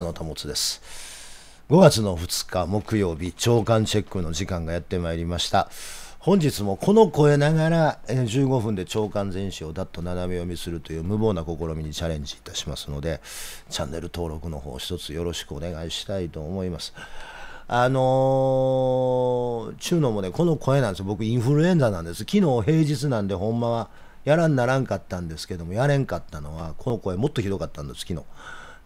の保です。5月の2日木曜日長官チェックの時間がやってまいりました。本日もこの声ながら15分で長官全史をだっと斜め読みするという無謀な試みにチャレンジいたしますのでチャンネル登録の方一つよろしくお願いしたいと思います。あのー、ちゅうのもねこの声なんです僕インフルエンザなんです。昨日平日なんでほんまはやらんならんかったんですけどもやれんかったのはこの声もっとひどかったんです昨日。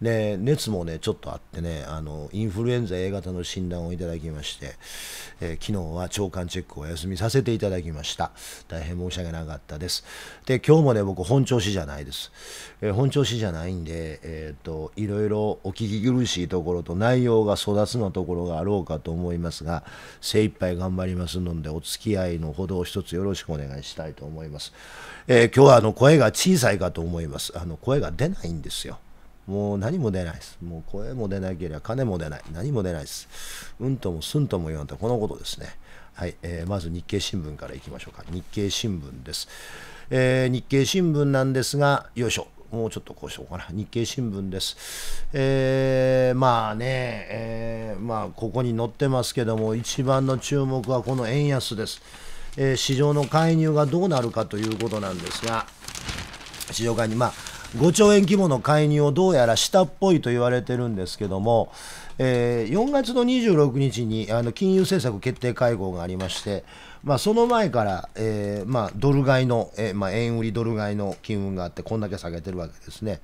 で熱もねちょっとあってねあのインフルエンザ A 型の診断をいただきまして、えー、昨日は腸管チェックをお休みさせていただきました。大変申し訳なかったです。で今日もね僕本調子じゃないです、えー、本調子じゃないんでえっ、ー、といろいろお聞き苦しいところと内容が育つのところがあろうかと思いますが精一杯頑張りますのでお付き合いのほどを一つよろしくお願いしたいと思います、え今日はあの声が小さいかと思います。あの声が出ないんですよ。もう何も出ないです。もう声も出なければ金も出ない。何も出ないです。うんともすんとも言わんとこのことですね。はい、えー、まず日経新聞からいきましょうか。日経新聞です。えー、日経新聞なんですが、よいしょ。もうちょっとこうしようかな。日経新聞です。えー、まあね、えー、まあ、ここに載ってますけども、一番の注目はこの円安です。えー、市場の介入がどうなるかということなんですが、市場介入、まあ、5兆円規模の介入をどうやらしたっぽいと言われてるんですけども、えー、4月の26日にあの金融政策決定会合がありまして、まあ、その前から、えーまあ、ドル買いの、えーまあ、円売りドル買いの機運があって、こんだけ下げてるわけですね。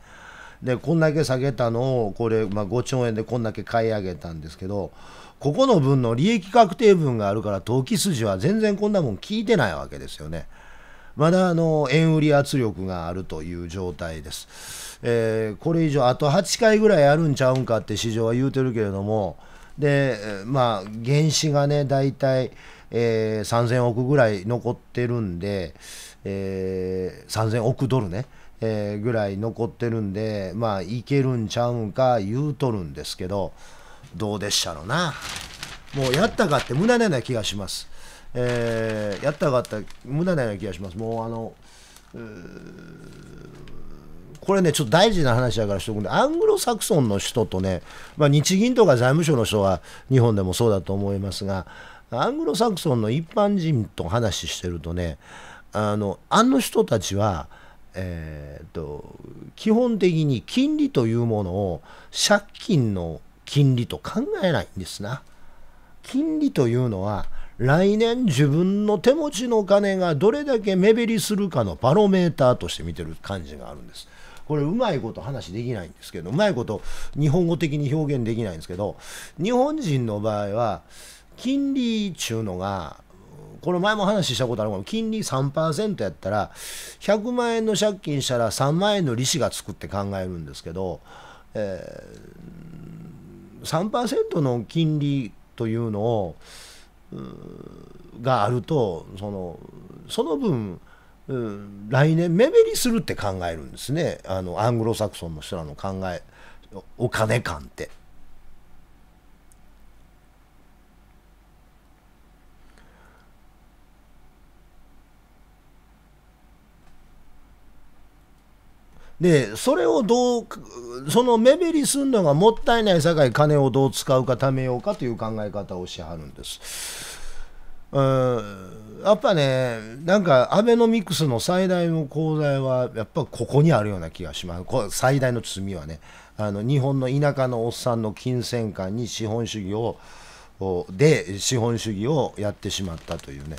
で、こんだけ下げたのを、これ、まあ、5兆円でこんだけ買い上げたんですけど、ここの分の利益確定分があるから、投機筋は全然こんなもん聞いてないわけですよね。まだあの円売り圧力があるという状態です。えー、これ以上、あと8回ぐらいあるんちゃうんかって市場は言うてるけれども、で、まあ、原資がね、大体、えー、3000億ぐらい残ってるんで、えー、3000億ドルね、えー、ぐらい残ってるんで、まあ、いけるんちゃうんか言うとるんですけど、どうでっしゃろな。もうやったかって無駄なような気がします。えー、やったかった無駄なような気がします。もうあのこれね、ちょっと大事な話だからしておくんで、アングロサクソンの人とね、まあ、日銀とか財務省の人は日本でもそうだと思いますが、アングロサクソンの一般人と話してるとね、あのあの人たちは、えーと、と基本的に金利というものを借金の金利と考えないんですな。金利というのは来年自分の手持ちの金がどれだけ目減りするかのバロメーターとして見てる感じがあるんです。これうまいこと話できないんですけどうまいこと日本語的に表現できないんですけど日本人の場合は金利中のがこれ前も話したことあるけど金利3%やったら100万円の借金したら3万円の利子がつくって考えるんですけど、えー、3%の金利というのをがあるとそのその分来年目減りするって考えるんですねあのアングロサクソンの人らの考えお金感って。でそれをどうその目減りするのがもったいないさかい金をどう使うか貯めようかという考え方をしはるんです。うんやっぱねなんかアベノミクスの最大の功罪はやっぱここにあるような気がします最大の罪はねあの日本の田舎のおっさんの金銭感に資本主義をで資本主義をやってしまったというね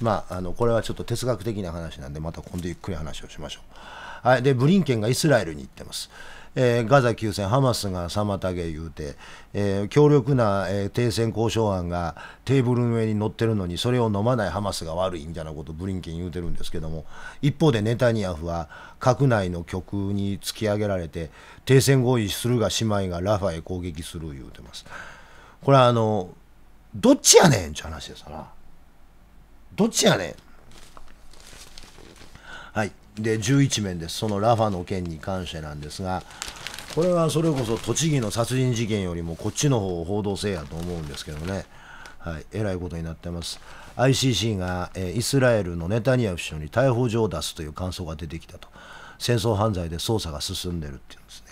まああのこれはちょっと哲学的な話なんでまた今度ゆっくり話をしましょう。はい、でブリンケンがイスラエルに行ってます。えー、ガザ休戦、ハマスが妨げ言うて、えー、強力な、えー、停戦交渉案がテーブルの上に乗ってるのに、それを飲まないハマスが悪いみたいなことをブリンケン言うてるんですけども、一方でネタニヤフは閣内の極に突き上げられて、停戦合意するが姉妹がラファへ攻撃する言うてます。これはあの、どっちやねんって話ですから。どっちやねん。はい。で11面です、そのラファの件に関してなんですが、これはそれこそ栃木の殺人事件よりもこっちの方を報道せえやと思うんですけどね、はい、えらいことになってます。ICC が、えイスラエルのネタニヤフ首相に逮捕状を出すという感想が出てきたと、戦争犯罪で捜査が進んでるっていうんですね。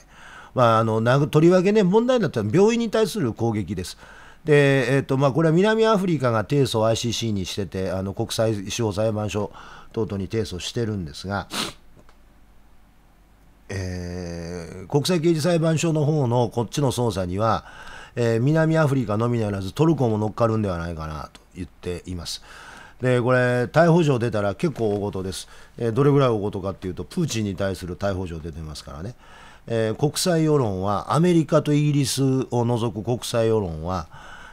まあ、あのとりわけね、問題になったのは病院に対する攻撃です。でえーとまあ、これは南アフリカが提訴を ICC にしてて、あの国際司法裁判所等々に提訴してるんですが、えー、国際刑事裁判所の方のこっちの捜査には、えー、南アフリカのみならずトルコも乗っかるんではないかなと言っています。でこれ、逮捕状出たら結構大事です、えー、どれぐらい大事かっていうと、プーチンに対する逮捕状出てますからね、えー、国際世論は、アメリカとイギリスを除く国際世論は、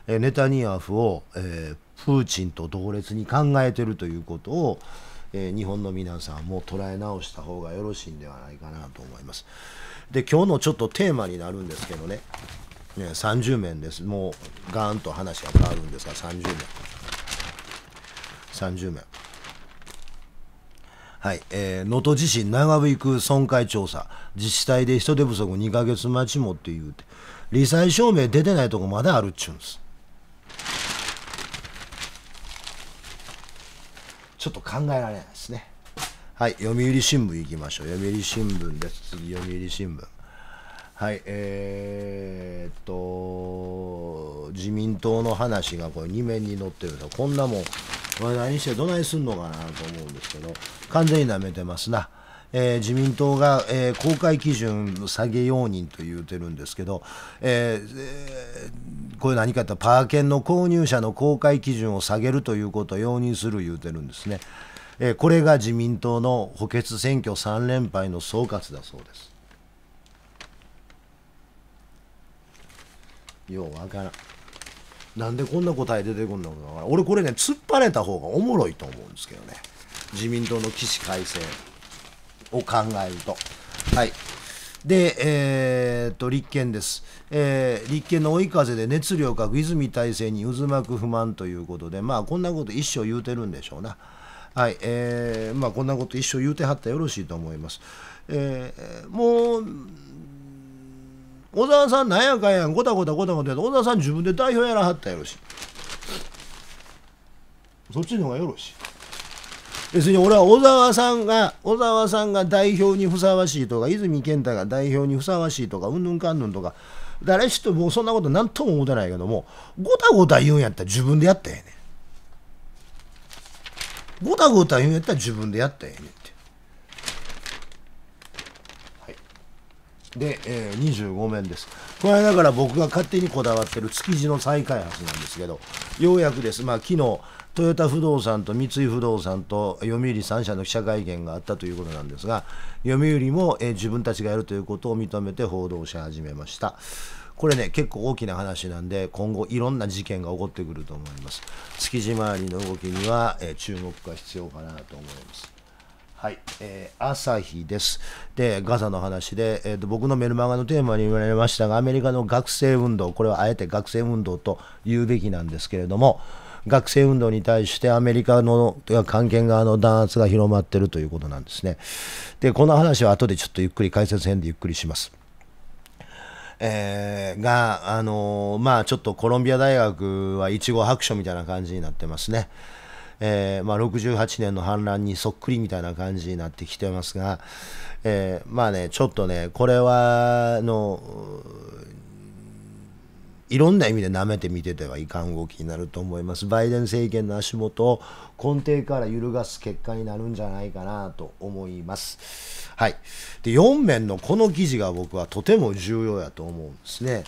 えー、ネタニヤフを、えー、プーチンと同列に考えてるということを、え、日本の皆さんも捉え直した方がよろしいんではないかなと思います。で今日のちょっとテーマになるんですけどね。ね30面です。もうガーンと話が変わるんですが30面。30面。はい、えー、能登地震長引く損壊調査。自治体で人手不足2ヶ月待ちもって言うて。罹災証明出てないとこまだあるっちゅうんです。ちょっと考えられないですね。はい、読売新聞行きましょう。読売新聞です。次、読売新聞。はい、えー、っと、自民党の話がこれ2面に載ってると、こんなもん、話題にしてどないすんのかなと思うんですけど、完全に舐めてますな。えー、自民党が、えー、公開基準下げ容認と言うてるんですけど、えーえー、これ何かとパーケンの購入者の公開基準を下げるということを容認する言うてるんですね、えー、これが自民党の補欠選挙3連敗の総括だそうです。ようわからん。なんでこんな答え出てくるのか俺これね突っ張れた方がおもろいと思うんですけどね。自民党の起死回生。を考えると。はい。で、えー、っと、立憲です。えー、立憲の追い風で熱量か泉体制に渦巻く不満ということで、まあ、こんなこと一生言うてるんでしょうな。はい、えー、まあ、こんなこと一生言うてはったらよろしいと思います。えー、もう、小沢さんなんやかんやん、ごたごたごたごた小沢さん自分で代表やらはったらよろしい。そっちの方がよろしい。別に俺は小沢さんが小沢さんが代表にふさわしいとか泉健太が代表にふさわしいとかうんぬんかんぬんとか誰しともうそんなこと何とも思ってないけどもごたごた言うんやったら自分でやったらええねん。ごたごた言うんやったら自分でやったらええねんって。はい、で、えー、25面です。これだから僕が勝手にこだわってる築地の再開発なんですけどようやくですまあ昨日トヨタ不動産と三井不動産と読売3社の記者会見があったということなんですが、読売も、え自分たちがやるということを認めて報道し始めました。これね、結構大きな話なんで、今後いろんな事件が起こってくると思います。築地周りの動きには、え注目が必要かなと思います。はい、えー、朝日です。で、ガザの話で、えーと、僕のメルマガのテーマに言われましたが、アメリカの学生運動、これはあえて学生運動と言うべきなんですけれども、学生運動に対してアメリカの関係側の弾圧が広まっているということなんですね。で、この話は後でちょっとゆっくり解説編でゆっくりします。えー、が、あのー、まあちょっとコロンビア大学はいちご白書みたいな感じになってますね。えー、まあ、68年の反乱にそっくりみたいな感じになってきてますが、えー、まあね、ちょっとね、これは、の、いろんな意味で舐めて見ててはいかん動きになると思います。バイデン政権の足元を根底から揺るがす結果になるんじゃないかなと思います。はい。で、4面のこの記事が僕はとても重要やと思うんですね。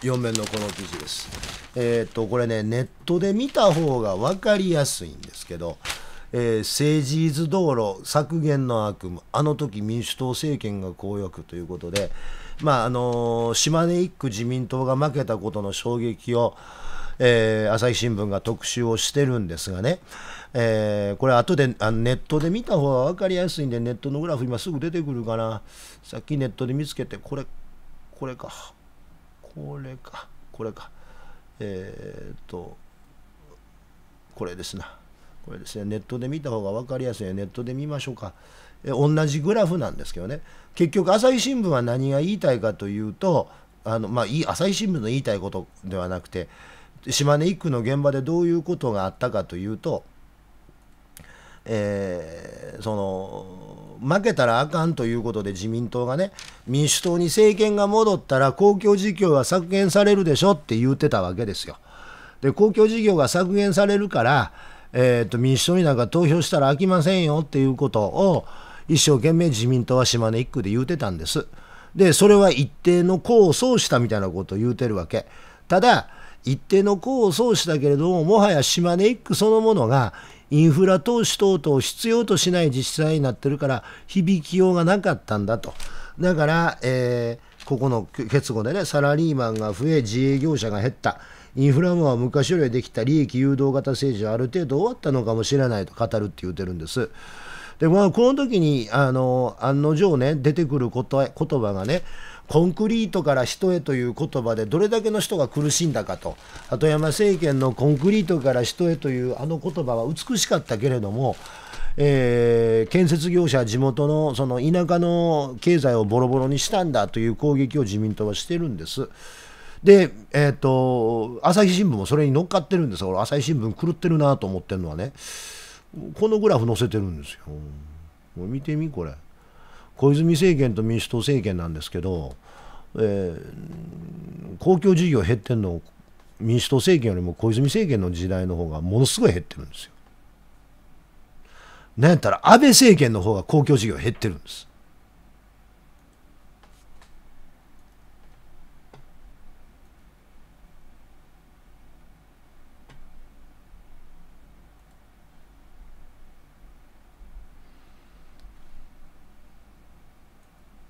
4面のこの記事です。えっ、と、これね、ネットで見た方が分かりやすいんですけど、えー、政治図道路削減の悪夢あの時民主党政権が公約ということで、まああのー、島根1区自民党が負けたことの衝撃を、えー、朝日新聞が特集をしてるんですがね、えー、これ後であネットで見た方が分かりやすいんでネットのグラフ今すぐ出てくるかな。さっきネットで見つけてこれこれか。これか。これか。えー、っとこれですな。これですね。ネットで見た方が分かりやすいネットで見ましょうか。え同じグラフなんですけどね。結局朝日新聞は何が言いたいかというとあの、まあ、朝日新聞の言いたいことではなくて島根1区の現場でどういうことがあったかというと、えー、その負けたらあかんということで自民党がね民主党に政権が戻ったら公共事業は削減されるでしょって言ってたわけですよ。で公共事業が削減されるから、えーと、民主党になんか投票したら飽きませんよっていうことを一生懸命自民党は島根1区で言うてたんです。でそれは一定の功を奏したみたいなことを言うてるわけ。ただ一定の功を奏したけれどももはや島根1区そのものがインフラ投資等々を必要としない自治体になってるから響きようがなかったんだと。だから、えー、ここの結後でねサラリーマンが増え自営業者が減った。インフラもは昔よりできた利益誘導型政治はある程度終わったのかもしれないと語るって言ってるんです。でまあ、この時にあの案の定ね出てくる言葉がねコンクリートから人へという言葉でどれだけの人が苦しんだかと鳩山政権のコンクリートから人へというあの言葉は美しかったけれども、えー、建設業者地元のその田舎の経済をボロボロにしたんだという攻撃を自民党はしてるんです。で、えーと、朝日新聞もそれに乗っかってるんです俺朝日新聞狂ってるなと思ってるのはねこのグラフ載せてるんですよ。見てみこれ。小泉政権と民主党政権なんですけど、えー、公共事業減ってんの民主党政権よりも小泉政権の時代の方がものすごい減ってるんですよ。なんやったら安倍政権の方が公共事業減ってるんです。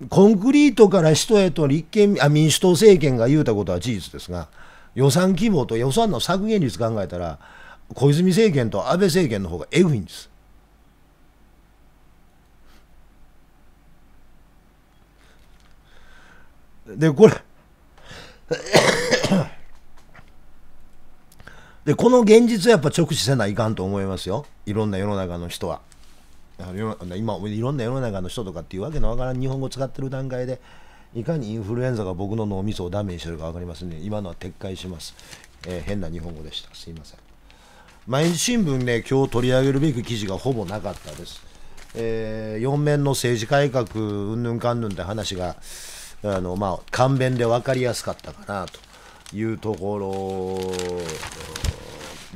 コンクリートから人へと立憲あ民主党政権が言うたことは事実ですが予算規模と予算の削減率考えたら小泉政権と安倍政権の方がえぐいんです。でこれでこの現実はやっぱ直視せないかんと思いますよいろんな世の中の人は。今いろんな世の中の人とかっていうわけのわからん日本語使ってる段階でいかにインフルエンザが僕の脳みそをダメにしてるか分かりますね。今のは撤回します、えー、変な日本語でした。すいません。毎日新聞ね今日取り上げるべき記事がほぼなかったです、えー、4面の政治改革うんぬんかんぬんって話があのまあ簡便で分かりやすかったかなと。いうところ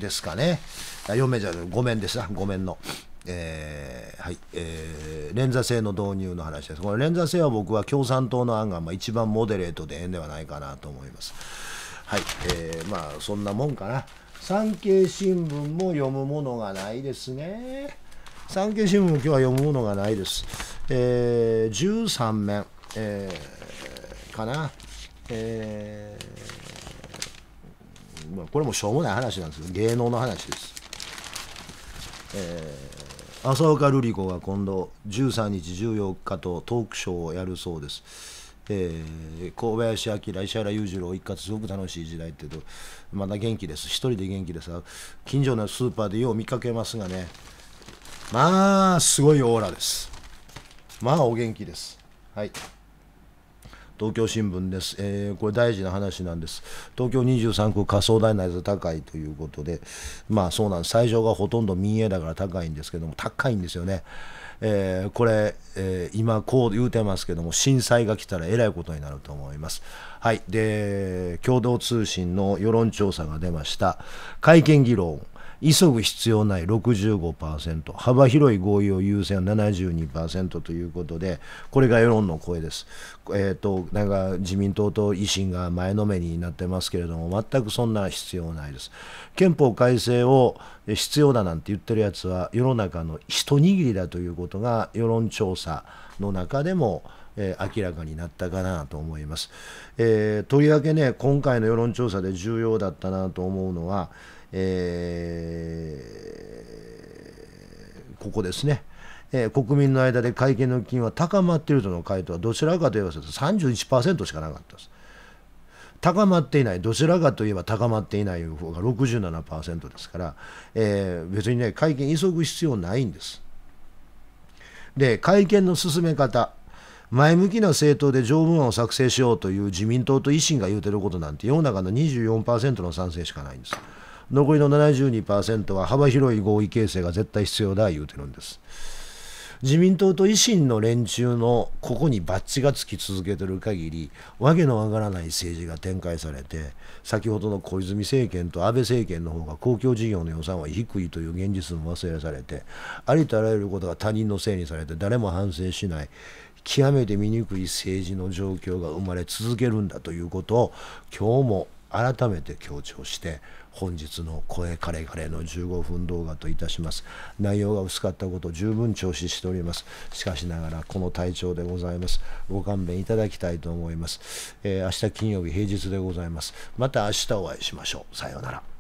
ですかね。4面じゃ5面ですな5面の。えー、はい、えー、連座制の導入の話です。この連座制は僕は共産党の案がまあ一番モデレートでええんではないかなと思います。はい、えー、まあそんなもんかな。産経新聞も読むものがないですね。産経新聞も今日は読むものがないです。えー、13面、えー、かな。えー、まあ、これもしょうもない話なんですけど、芸能の話です。えー浅岡瑠璃子が今度13日14日とトークショーをやるそうです。えー、小林明、石原裕次郎一括すごく楽しい時代ってとまだ元気です。一人で元気です。近所のスーパーでよう見かけますがね。まあすごいオーラです。まあお元気です。はい。東京新聞です、えー、これ大事な話なんです。東京23区仮想大内図高いということで、まあそうなんです、最上がほとんど民営だから高いんですけども、高いんですよね。えー、これ、えー、今こう言うてますけども、震災が来たらえらいことになると思います。はい。で、共同通信の世論調査が出ました。会見議論。急ぐ必要ない65%幅広い合意を優先72%ということでこれが世論の声です。えーと、なんか自民党と維新が前のめりになってますけれども全くそんな必要ないです。憲法改正を必要だなんて言ってるやつは世の中の一握りだということが世論調査の中でも、明らかになったかなと思います、えー、とりわけね今回の世論調査で重要だったなと思うのは、えー、ここですね、えー、国民の間で会見の金は高まっているとの回答はどちらかといえば31%しかなかったです。高まっていない、どちらかといえば高まっていない方が67%ですから、えー、別にね、会見急ぐ必要ないんです。で、会見の進め方、前向きな政党で条文案を作成しようという自民党と維新が言うてることなんて世の中の24%の賛成しかないんです。残りの72%は幅広い合意形成が絶対必要だ言うてるんです。自民党と維新の連中のここにバッジがつき続けてる限りわけのわからない政治が展開されて先ほどの小泉政権と安倍政権の方が公共事業の予算は低いという現実も忘れされてありとあらゆることが他人のせいにされて誰も反省しない極めて醜い政治の状況が生まれ続けるんだということを今日も改めて強調して本日の声カレカレの15分動画といたします。内容が薄かったこと十分調子しております。しかしながらこの体調でございます。ご勘弁いただきたいと思います、えー、明日金曜日平日でございます。また明日お会いしましょう。さようなら。